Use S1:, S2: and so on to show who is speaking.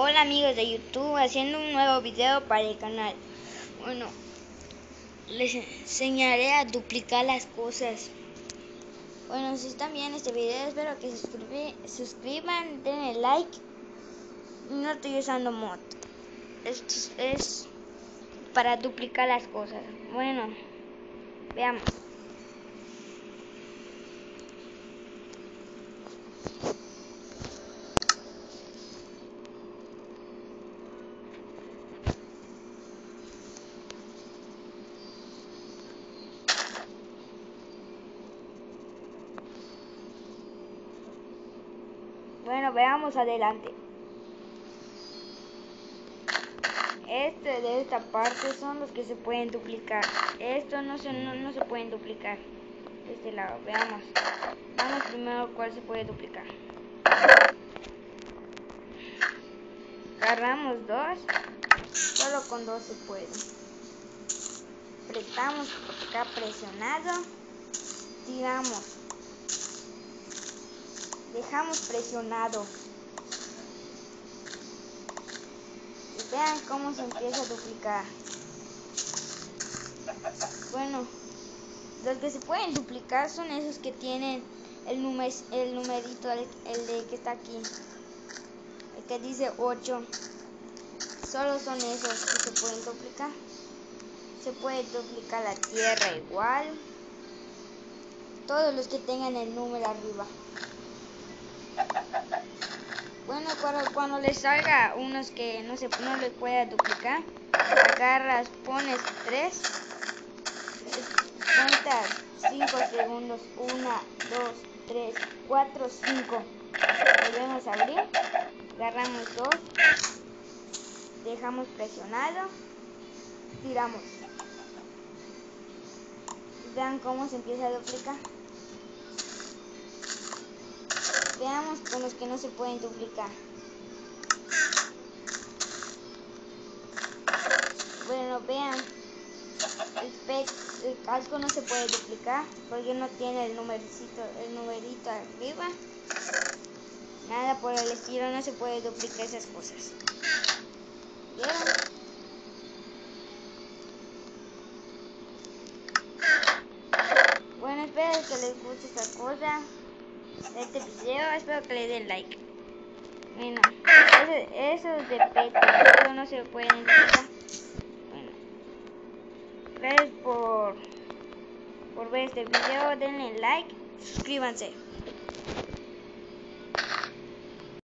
S1: Hola amigos de YouTube, haciendo un nuevo video para el canal. Bueno, les enseñaré a duplicar las cosas. Bueno, si están viendo este video, espero que se suscriban, denle like. No estoy usando mod. Esto es para duplicar las cosas. Bueno, veamos. Bueno, veamos adelante. Este de esta parte son los que se pueden duplicar. Estos no se, no, se pueden duplicar. De este lado, veamos. Vamos primero cuál se puede duplicar. Agarramos dos. Solo con dos se puede. Apretamos acá presionado. Tiramos dejamos presionado. Y vean cómo se empieza a duplicar. Bueno, los que se pueden duplicar son esos que tienen el, numer, el numerito, el, el de que está aquí. El que dice 8. Solo son esos que se pueden duplicar. Se puede duplicar la tierra igual. Todos los que tengan el número arriba. Bueno, cuando, cuando le salga unos que no se no le pueda duplicar, agarras, pones 3, cuentas 5 segundos, 1, 2, 3, 4, 5. Volvemos a abrir, agarramos 2, dejamos presionado, tiramos. Vean cómo se empieza a duplicar. Veamos con los que no se pueden duplicar. Bueno, vean. El, casco no se puede duplicar porque no tiene el numerito, el numerito arriba. Nada por el estilo, no se puede duplicar esas cosas. ¿Vieron? Bueno, espero que les guste esta cosa este video. Espero que le den like. Bueno, eso, es de peto, no se pueden quitar. Bueno, gracias por, por ver este video. Denle like, suscríbanse.